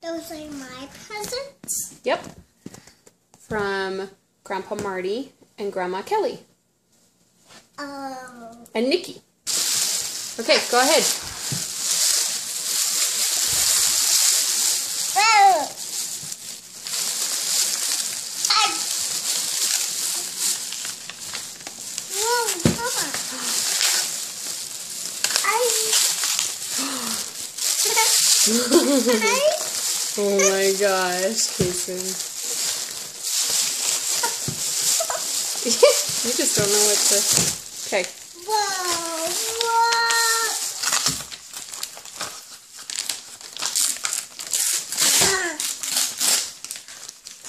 Those are my presents. Yep. From Grandpa Marty and Grandma Kelly. Oh. And Nikki. Okay, go ahead. Oh. I. Whoa, Mama. I. I. Oh my gosh, Kason. you just don't know what to. Okay. Whoa, whoa.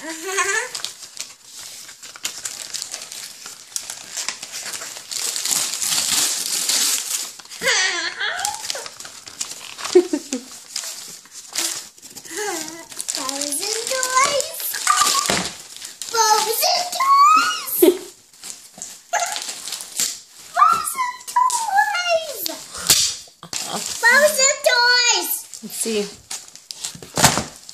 Uh-huh. See.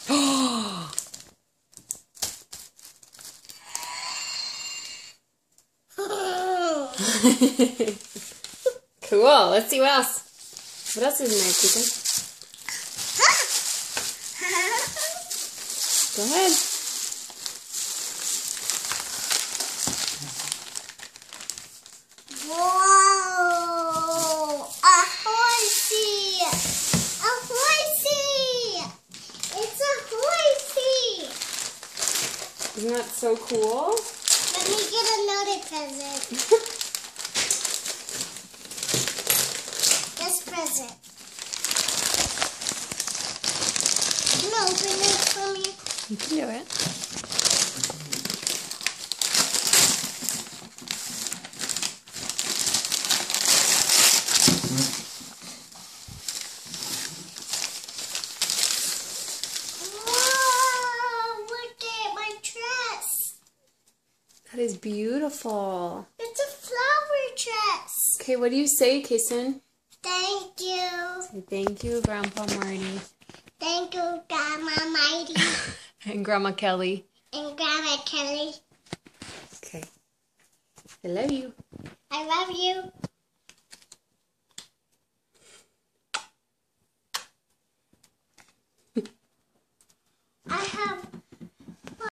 cool. Let's see what else. What else is in there, Kason? Go ahead. Whoa! A horsey! A horsey! It's a horsey! Isn't that so cool? Let me get another present. this present. Can you open it for me? You can do it. Whoa! Look at my dress. That is beautiful. It's a flower dress. Okay, what do you say, Kason? Thank you. Say thank you, Grandpa Marty Thank you, Grandma Marty. and Grandma Kelly. and Grandma Kelly. Okay. I love you. I love you.